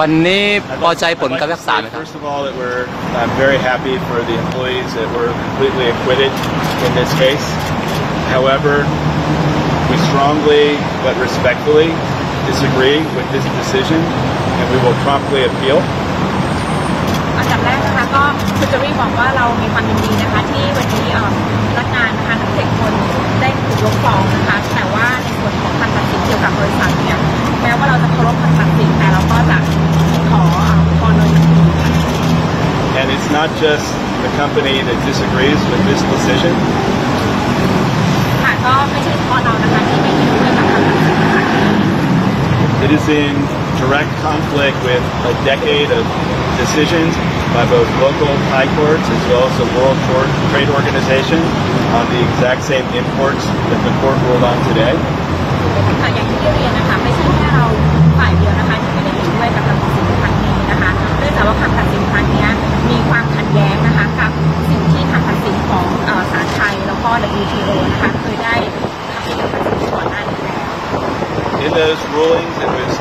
วันนี้ I'd พอ like- ใจผล I'd like การ to รักษา say, ไหมครับ First of all, that we're I'm very happy for the employees that were completely acquitted in this case. However, we strongly but respectfully disagree with this decision, and we will promptly appeal. อันดับแรกนะคะก็คุณจรีบอกว่าเรามีความยินดีนะคะที่วันนี้เอ่อพนักงานนะคะทั้งเจ็ดคนได้ถูกยกฟ้องนะคะแต่ว่าในส่วนของคำตัดสินเกี่ยวกับบริษัทเนี่ยแม้ว่าเราจะเคารพคำตัดสินแต่เราก็จะ it's not just the company that disagrees with this decision. ค่ะก็ไม่ใช่เฉพาะเรานะคะที่ไม่เห็นด้วยกับคำตัดสินนะคะ It is in direct conflict with a decade of decisions by both local high courts as well as the World Court Trade Organization on the exact same imports that the court ruled on today. ค่ะอย่างที่เรียนนะคะไม่ ไทยแล้วก็ WTO นะคะเคยได้ทำเป็นคำตัดสินก่อนหน้านี้แล้ว In those rulings, it was